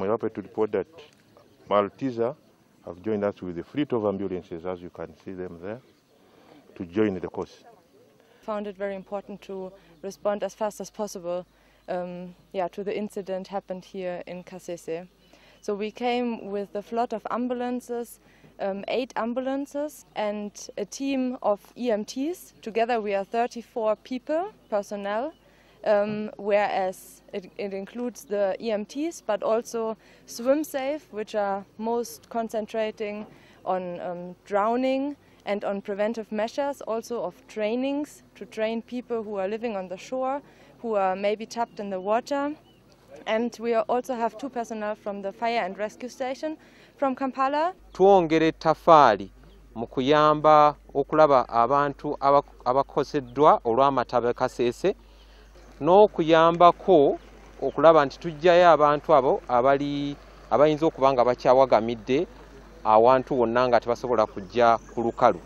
We're happy to report that Malteser have joined us with a fleet of ambulances, as you can see them there, to join the course. found it very important to respond as fast as possible um, yeah, to the incident happened here in Kasese. So we came with a float of ambulances, um, eight ambulances and a team of EMTs. Together we are 34 people, personnel, um, whereas it, it includes the EMTs but also Swim Safe, which are most concentrating on um, drowning and on preventive measures, also of trainings to train people who are living on the shore, who are maybe trapped in the water. And we also have two personnel from the fire and rescue station from Kampala. okulaba abantu abakoseddwa n'okuyambako okulaba nti tuggyayo abantu abo abali abayinza okuba nga bakyawagamidde awantu wonna nga tebasobola kujja ku lukalu